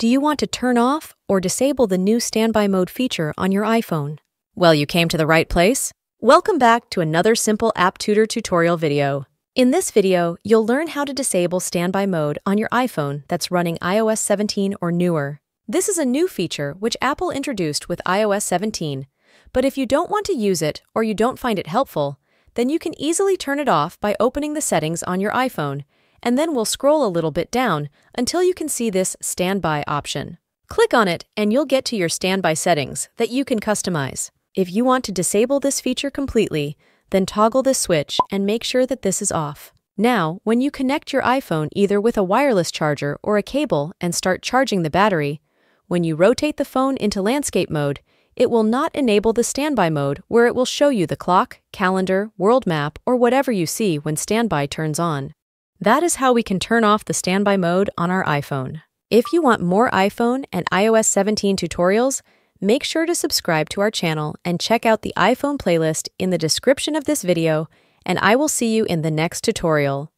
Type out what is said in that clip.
Do you want to turn off or disable the new standby mode feature on your iPhone? Well, you came to the right place. Welcome back to another simple App Tutor tutorial video. In this video, you'll learn how to disable standby mode on your iPhone that's running iOS 17 or newer. This is a new feature which Apple introduced with iOS 17, but if you don't want to use it or you don't find it helpful, then you can easily turn it off by opening the settings on your iPhone and then we'll scroll a little bit down until you can see this Standby option. Click on it and you'll get to your standby settings that you can customize. If you want to disable this feature completely, then toggle this switch and make sure that this is off. Now, when you connect your iPhone either with a wireless charger or a cable and start charging the battery, when you rotate the phone into landscape mode, it will not enable the standby mode where it will show you the clock, calendar, world map, or whatever you see when standby turns on. That is how we can turn off the standby mode on our iPhone. If you want more iPhone and iOS 17 tutorials, make sure to subscribe to our channel and check out the iPhone playlist in the description of this video, and I will see you in the next tutorial.